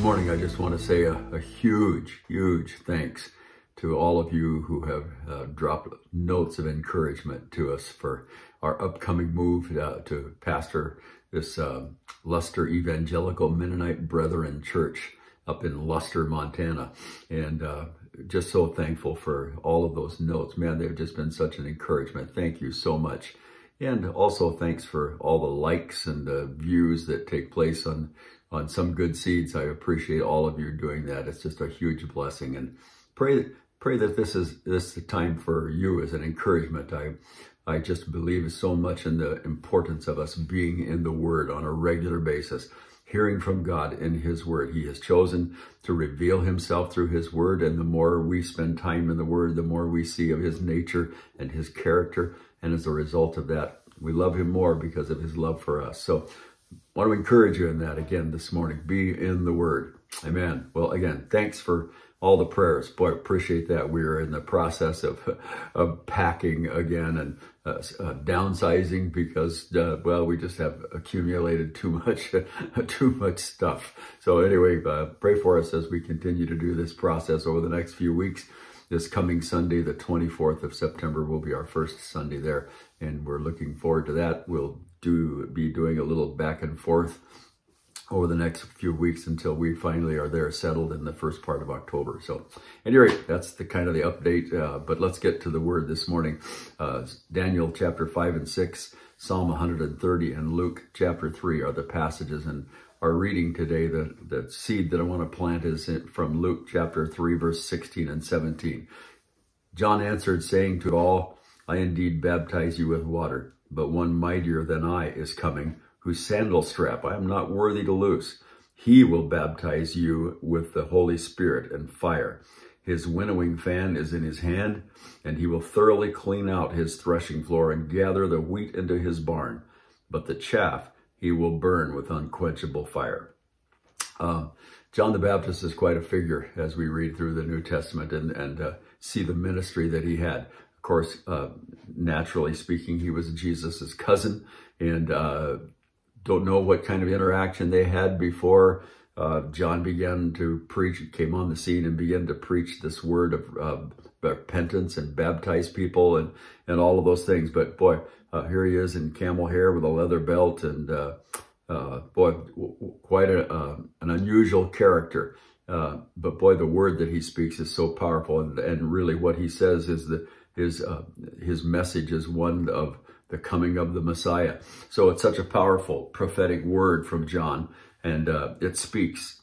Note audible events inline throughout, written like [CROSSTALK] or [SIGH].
morning, I just want to say a, a huge, huge thanks to all of you who have uh, dropped notes of encouragement to us for our upcoming move uh, to pastor this uh, Lustre Evangelical Mennonite Brethren Church up in Lustre, Montana. And uh, just so thankful for all of those notes. Man, they've just been such an encouragement. Thank you so much. And also thanks for all the likes and the views that take place on on some good seeds. I appreciate all of you doing that. It's just a huge blessing and pray pray that this is this the time for you as an encouragement. I I just believe so much in the importance of us being in the Word on a regular basis, hearing from God in His Word. He has chosen to reveal Himself through His Word, and the more we spend time in the Word, the more we see of His nature and His character. And as a result of that, we love Him more because of His love for us. So I want to encourage you in that again this morning. Be in the Word. Amen. Well, again, thanks for all the prayers. Boy, appreciate that. We are in the process of, [LAUGHS] of packing again and uh, uh, downsizing because, uh, well, we just have accumulated too much, [LAUGHS] too much stuff. So anyway, uh, pray for us as we continue to do this process over the next few weeks. This coming Sunday, the 24th of September, will be our first Sunday there, and we're looking forward to that. We'll do be doing a little back and forth over the next few weeks until we finally are there settled in the first part of October. So anyway, that's the kind of the update, uh, but let's get to the word this morning. Uh, Daniel chapter 5 and 6, Psalm 130, and Luke chapter 3 are the passages. And our reading today, the, the seed that I want to plant is from Luke chapter 3, verse 16 and 17. John answered, saying to all, I indeed baptize you with water, but one mightier than I is coming, whose sandal strap I am not worthy to loose. He will baptize you with the Holy Spirit and fire. His winnowing fan is in his hand, and he will thoroughly clean out his threshing floor and gather the wheat into his barn. But the chaff he will burn with unquenchable fire. Uh, John the Baptist is quite a figure as we read through the New Testament and, and uh, see the ministry that he had. Course, uh, naturally speaking, he was Jesus's cousin, and uh, don't know what kind of interaction they had before uh, John began to preach, came on the scene and began to preach this word of uh, repentance and baptize people and, and all of those things. But boy, uh, here he is in camel hair with a leather belt and uh, uh, boy, quite a, uh, an unusual character. but boy, the word that he speaks is so powerful and, and really what he says is that his, his message is one of the coming of the Messiah. So it's such a powerful prophetic word from John, and uh, it speaks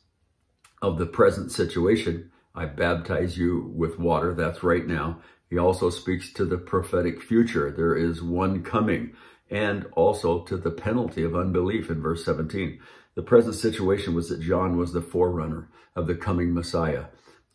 of the present situation. I baptize you with water, that's right now. He also speaks to the prophetic future. There is one coming, and also to the penalty of unbelief in verse 17. The present situation was that John was the forerunner of the coming Messiah.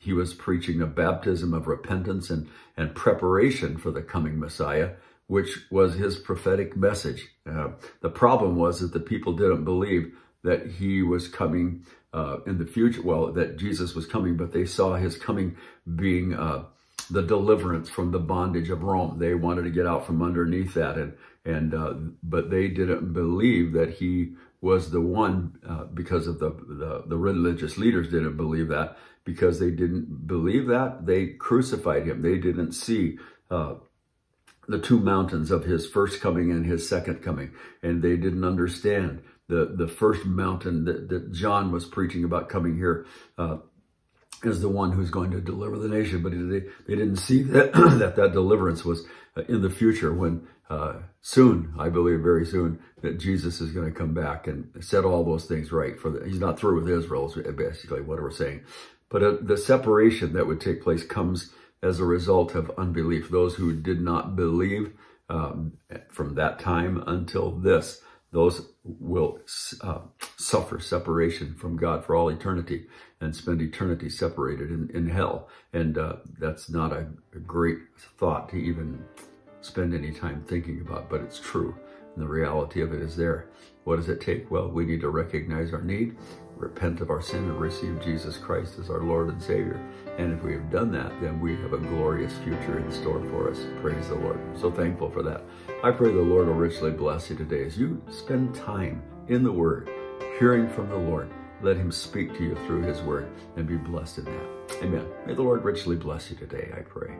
He was preaching a baptism of repentance and, and preparation for the coming Messiah which was his prophetic message. Uh, the problem was that the people didn't believe that he was coming uh, in the future, well, that Jesus was coming, but they saw his coming being uh, the deliverance from the bondage of Rome. They wanted to get out from underneath that, and and uh, but they didn't believe that he was the one uh, because of the, the the religious leaders didn't believe that because they didn't believe that they crucified him. They didn't see uh, the two mountains of his first coming and his second coming. And they didn't understand the, the first mountain that, that John was preaching about coming here uh, as the one who's going to deliver the nation. But they, they didn't see that, [CLEARS THROAT] that that deliverance was uh, in the future when uh, soon, I believe very soon, that Jesus is going to come back and set all those things right. For the, He's not through with Israel, is basically what we're saying. But uh, the separation that would take place comes as a result of unbelief. Those who did not believe um, from that time until this, those will uh, suffer separation from God for all eternity and spend eternity separated in, in hell. And uh, that's not a, a great thought to even spend any time thinking about, but it's true. And the reality of it is there. What does it take? Well, we need to recognize our need repent of our sin and receive Jesus Christ as our Lord and Savior. And if we have done that, then we have a glorious future in store for us. Praise the Lord. So thankful for that. I pray the Lord will richly bless you today as you spend time in the Word, hearing from the Lord, let him speak to you through his word and be blessed in that. Amen. May the Lord richly bless you today, I pray.